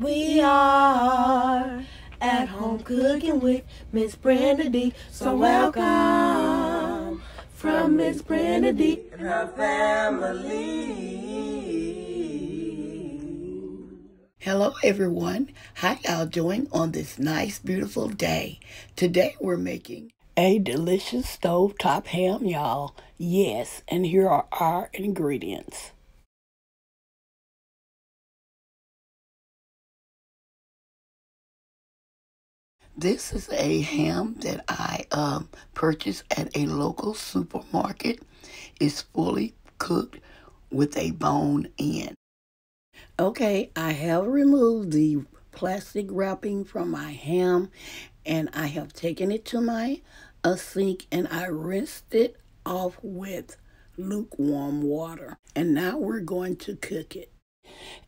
We are at home cooking with Miss Brenda Dee. So welcome from Miss Brenda Dee and her family. Hello everyone. How y'all doing on this nice beautiful day? Today we're making a delicious stovetop ham, y'all. Yes, and here are our ingredients. This is a ham that I um, purchased at a local supermarket. It's fully cooked with a bone in. Okay, I have removed the plastic wrapping from my ham and I have taken it to my uh, sink and I rinsed it off with lukewarm water. And now we're going to cook it.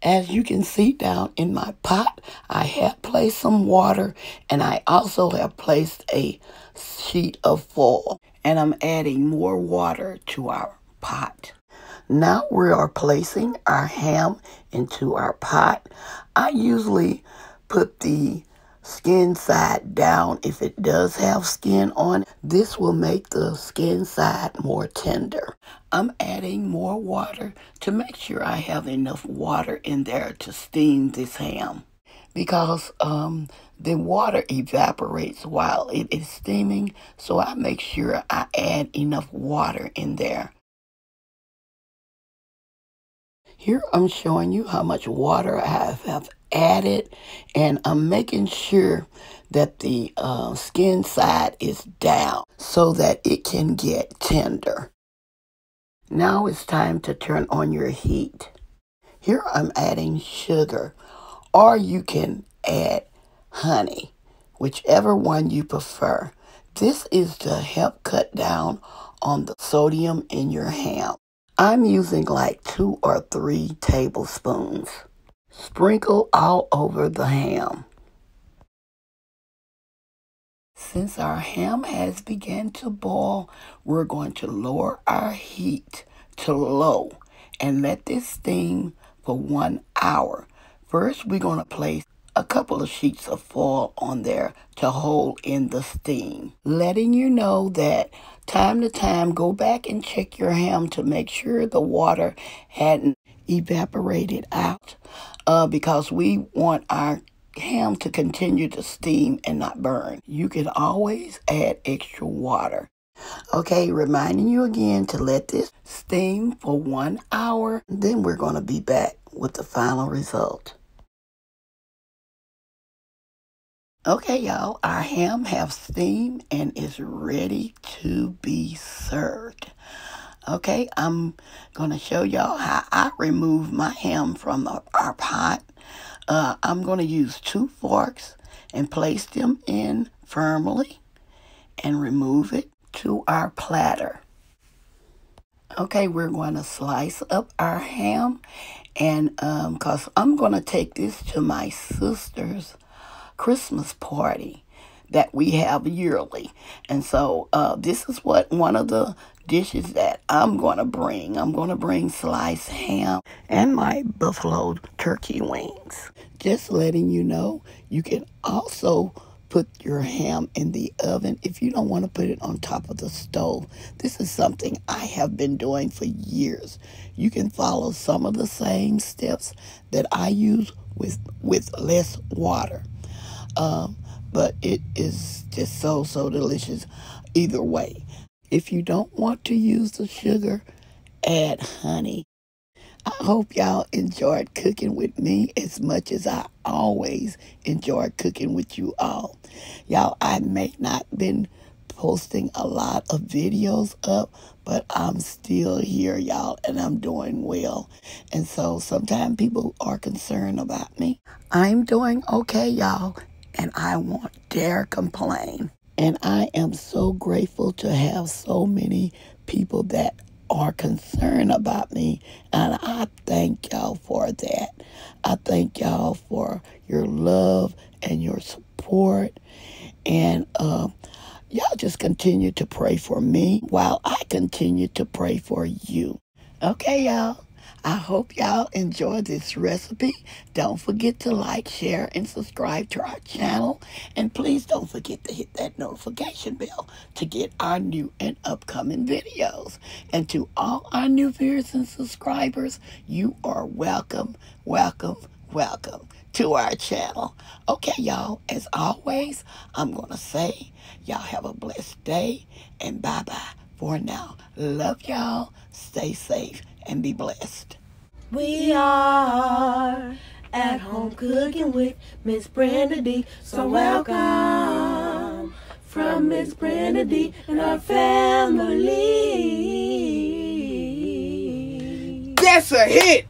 As you can see down in my pot, I have placed some water and I also have placed a sheet of foil and I'm adding more water to our pot. Now we are placing our ham into our pot. I usually put the skin side down if it does have skin on. This will make the skin side more tender. I'm adding more water to make sure I have enough water in there to steam this ham because um, the water evaporates while it is steaming so I make sure I add enough water in there. Here I'm showing you how much water I have added and I'm making sure that the uh, skin side is down so that it can get tender. Now it's time to turn on your heat. Here I'm adding sugar or you can add honey, whichever one you prefer. This is to help cut down on the sodium in your ham. I'm using like two or three tablespoons. Sprinkle all over the ham. Since our ham has begun to boil, we're going to lower our heat to low and let this steam for one hour. First, we're going to place a couple of sheets of foil on there to hold in the steam. Letting you know that time to time, go back and check your ham to make sure the water hadn't evaporated out uh, because we want our ham to continue to steam and not burn. You can always add extra water. Okay, reminding you again to let this steam for one hour. Then we're going to be back with the final result. Okay, y'all, our ham have steamed and is ready to be served. Okay, I'm going to show y'all how I remove my ham from our pot. Uh, I'm going to use two forks and place them in firmly and remove it to our platter. Okay, we're going to slice up our ham and because um, I'm going to take this to my sister's Christmas party that we have yearly. And so uh, this is what one of the dishes that I'm going to bring. I'm going to bring sliced ham and my buffalo turkey wings. Just letting you know, you can also put your ham in the oven if you don't want to put it on top of the stove. This is something I have been doing for years. You can follow some of the same steps that I use with with less water. Um, but it is just so so delicious either way. If you don't want to use the sugar, add honey. I hope y'all enjoyed cooking with me as much as I always enjoy cooking with you all. Y'all, I may not been posting a lot of videos up, but I'm still here, y'all, and I'm doing well. And so sometimes people are concerned about me. I'm doing okay, y'all, and I won't dare complain. And I am so grateful to have so many people that are concerned about me. And I thank y'all for that. I thank y'all for your love and your support. And uh, y'all just continue to pray for me while I continue to pray for you. Okay, y'all. I hope y'all enjoy this recipe. Don't forget to like, share, and subscribe to our channel. And please don't forget to hit that notification bell to get our new and upcoming videos. And to all our new viewers and subscribers, you are welcome, welcome, welcome to our channel. Okay, y'all, as always, I'm going to say, y'all have a blessed day and bye-bye for now. Love y'all. Stay safe and be blessed. We are at home cooking with Miss Brenda Dee. So welcome from Miss Brenda Dee and our family. That's a hit.